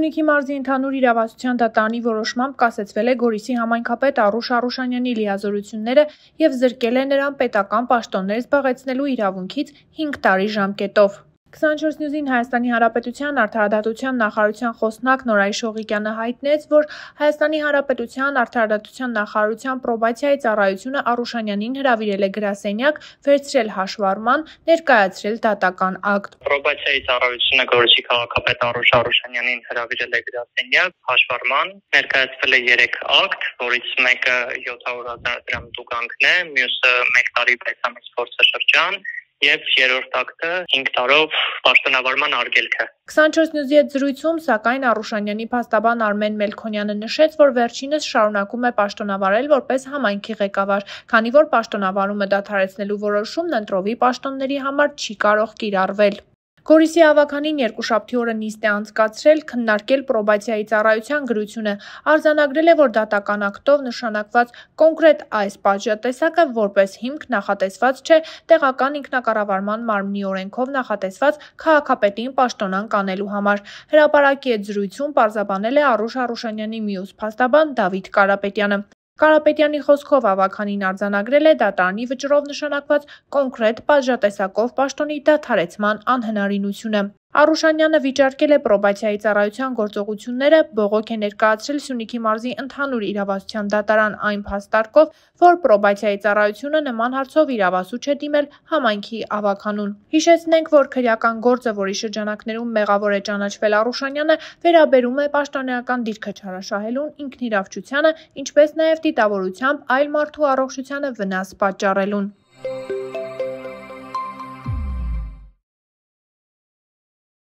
Սյունիքի մարզի ընդհանուր իրավասության դատարանի որոշմամբ կասեցվել է Գորիսի համայնքապետ Արուշ Արուշանյանի լիազորությունները եւ զրկել է նրան պետական պաշտոններ զբաղեցնելու իրավունքից 5 տարի ժամկետով։ 24 Նյուզին Հայաստանի Հանրապետության Արդարադատության նախարարության խոսնակ Նորայ Շողիկյանը հայտնեց, որ Հայաստանի Հանրապետության Արդարադատության նախարարության պրոբացիայի ծառայությունը Արուշանյանին հրավիրել է գրասենյակ, վերցրել հաշվառման, ներկայացրել դատական ակտ։ Պրոբացիայի ծառայությունը Գորիսի քաղաքապետ Արուշ Արուշանյանին հրավիրել է գրասենյակ, հաշվառման, ներկայացվել է 3 ակտ, որից մեկը 700 000 դրամ տուգանքն է, մյուսը 1 տարի 6 ամիս փորձաշրջան եւ երրորդ ակտը 5 տարով պաշտոնավարման արգելքը։ 24 Նյուզի հետ զրույցում սակայն Արուշանյանի փաստաբան Արմեն Մելքոնյանը նշեց, որ վերջինս շարունակում է պաշտոնավարել որպես համայնքի ղեկավար, քանի որ պաշտոնավարումը դադարեցնելու որոշումն ընտրովի պաշտոնների համար չի կարող կիրառվել։ Գորիսի ավականին երկուշաբթի օրը նիստ է անցկացրել, քննարկել պրոբացիայի ծառայության գրությունը, արձանագրել է, որ դատական ակտով նշանակված կոնկրետ այս պատժատեսակը որպես հիմք նախատեսված չէ տեղական ինքնակառավարման մարմնի օրենքով նախատեսված քաղաքապետին պաշտոնան կանելու համար։ Հրապարակի հետ զրույցում պարզաբանել է Արուշ Արուշանյանի մյուս փաստաբան Դավիթ Կարապետյանը։ Կարապետյանի խոսքով ավականին արձանագրել է դատարանի վճռով նշանակված կոնկրետ պատժատեսակով պաշտոնի դադարեցման անհնարինությունը։ Արուշանյանը վիճարկել է պրոբացիայի ծառայության գործողությունները, բողոք է ներկայացրել Սյունիքի մարզի ընդհանուր իրավասության դատարան այն փաստարկով, որ պրոբացիայի ծառայությունը նման հարցով իրավասու չէ դիմել համայնքի ավականուն։ Հիշեցնենք, որ քրեական գործը, որի շրջանակներում մեղավոր է ճանաչվել Արուշանյանը, վերաբերում է պաշտոնեական դիրքը չարաշահելուն, ինքնիրավչությանը, ինչպես նաև դիտավորությամբ այլ մարդու առողջությանը վնաս պատճառելուն։